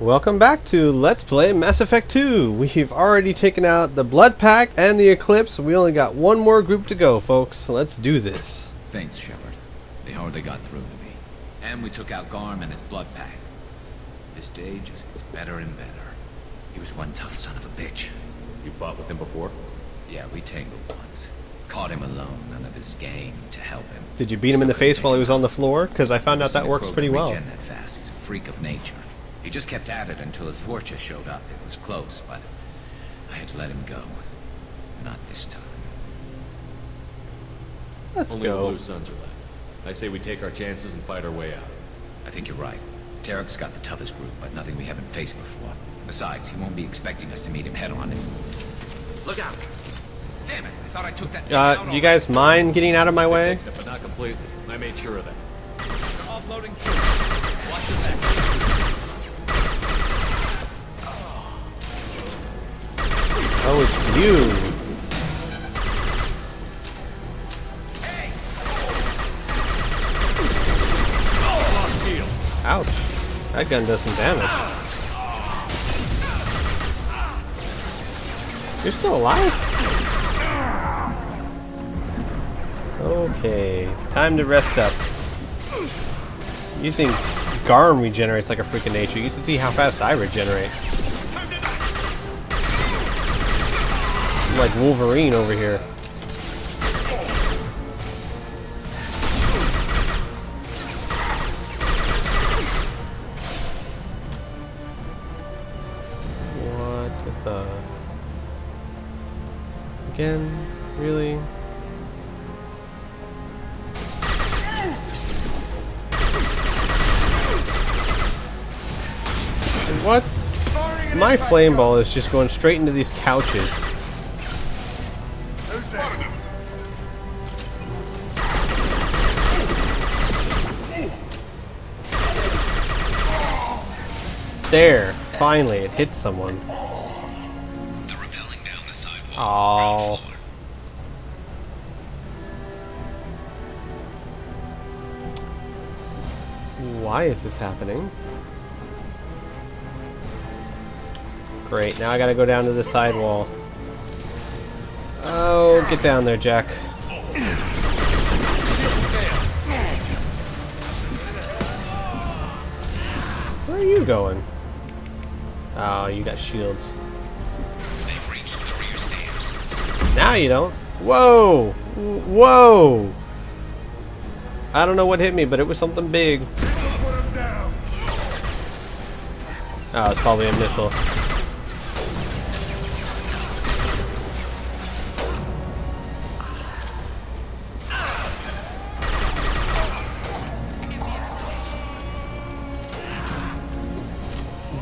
Welcome back to Let's Play Mass Effect 2. We've already taken out the Blood Pack and the Eclipse. We only got one more group to go, folks. Let's do this. Thanks, Shepard. They hardly got through to me. And we took out Garm and his blood pack. This day just gets better and better. He was one tough son of a bitch. You fought with him before? Yeah, we tangled once. Caught him alone, none of his gang to help him. Did you beat him in the face while he was on the floor? Because I found out that works seen a pretty program well. regen that fast. He's a freak of nature. He just kept at it until his Vorcha showed up. It was close, but I had to let him go. Not this time. Let's Only the go. Blue Suns are left. I say we take our chances and fight our way out. I think you're right. Tarak's got the toughest group, but nothing we haven't faced before. Besides, he won't be expecting us to meet him head on. Look out! Damn it! I thought I took that. thing out Uh, do you guys mind getting out of my way? It, but not completely. I made sure of that. already. Offloading troops. Watch your back. Oh, it's you. Ouch. That gun does some damage. You're still alive? Okay, time to rest up. You think Garm regenerates like a freaking nature. You should see how fast I regenerate. Like Wolverine over here. What the? Again? Really? What? My flame ball is just going straight into these couches. There, finally, it hits someone. They're rappelling down the sidewalk. Oh. Why is this happening? Great, now I gotta go down to the sidewall. Oh, get down there, Jack. Where are you going? Oh, you got shields. They've reached the rear stairs. Now you don't. Whoa! Whoa! I don't know what hit me, but it was something big. Oh, it's probably a missile.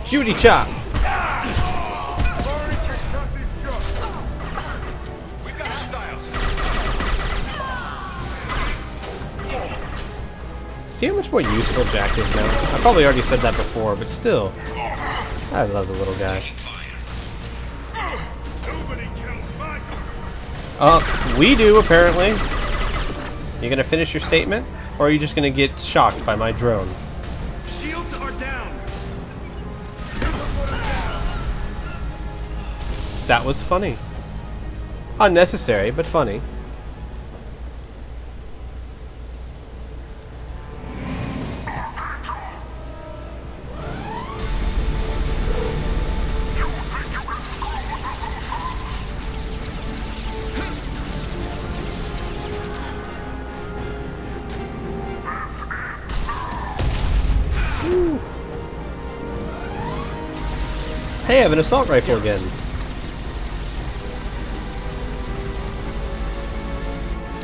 Judy chop! See how much more useful Jack is now? I probably already said that before, but still. I love the little guy. Uh, we do, apparently. You gonna finish your statement? Or are you just gonna get shocked by my drone? Shields are down. That was funny. Unnecessary, but funny. Hey, I have an assault rifle again.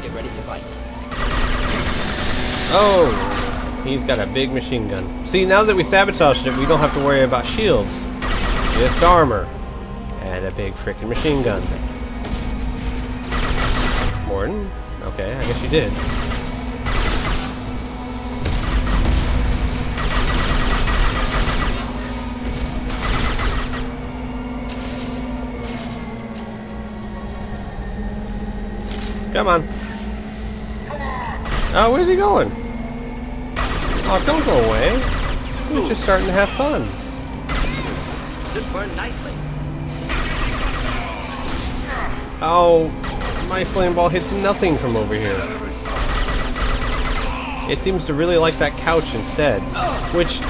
Get ready to fight. Oh, he's got a big machine gun. See, now that we sabotaged it, we don't have to worry about shields. Just armor. And a big freaking machine gun. Mordin? Okay, I guess you did. Come on. Oh, where's he going? Oh, don't go away. We're just starting to have fun. Should burn nicely. Oh, my flame ball hits nothing from over here. It seems to really like that couch instead. Which,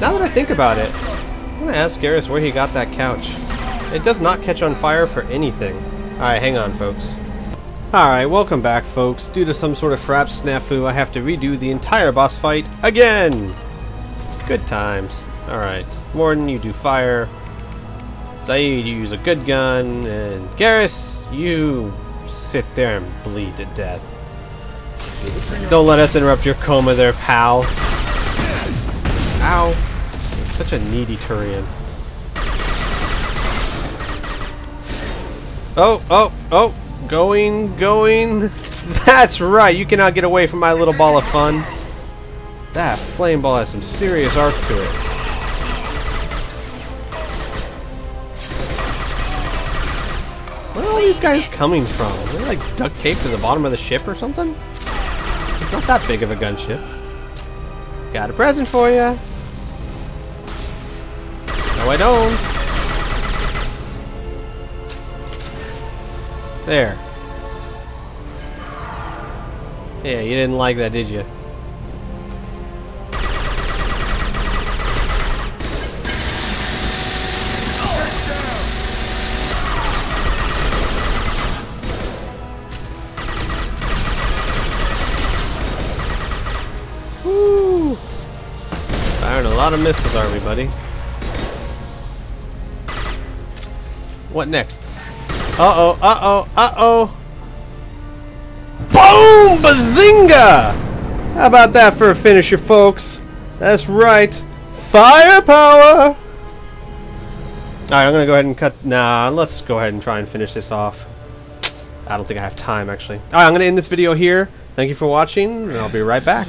now that I think about it, I'm gonna ask Garrus where he got that couch. It does not catch on fire for anything. Alright, hang on, folks. Alright, welcome back, folks. Due to some sort of frap snafu, I have to redo the entire boss fight again! Good times. Alright. Mordin, you do fire. Zaeed, you use a good gun. And Garrus, you sit there and bleed to death. Don't let us interrupt your coma there, pal. Ow. Such a needy Turian. Oh, oh, oh. Going, going. That's right. You cannot get away from my little ball of fun. That flame ball has some serious arc to it. Where are all these guys coming from? Are they like duct taped to the bottom of the ship or something? It's not that big of a gunship. Got a present for you. No, I don't. There. Yeah, you didn't like that, did you? Woo! Firing a lot of missiles, are we, buddy? What next? Uh-oh, uh-oh, uh-oh! Boom! Bazinga! How about that for a finisher, folks? That's right. Firepower! Alright, I'm gonna go ahead and cut... Nah, let's go ahead and try and finish this off. I don't think I have time, actually. Alright, I'm gonna end this video here. Thank you for watching, and I'll be right back.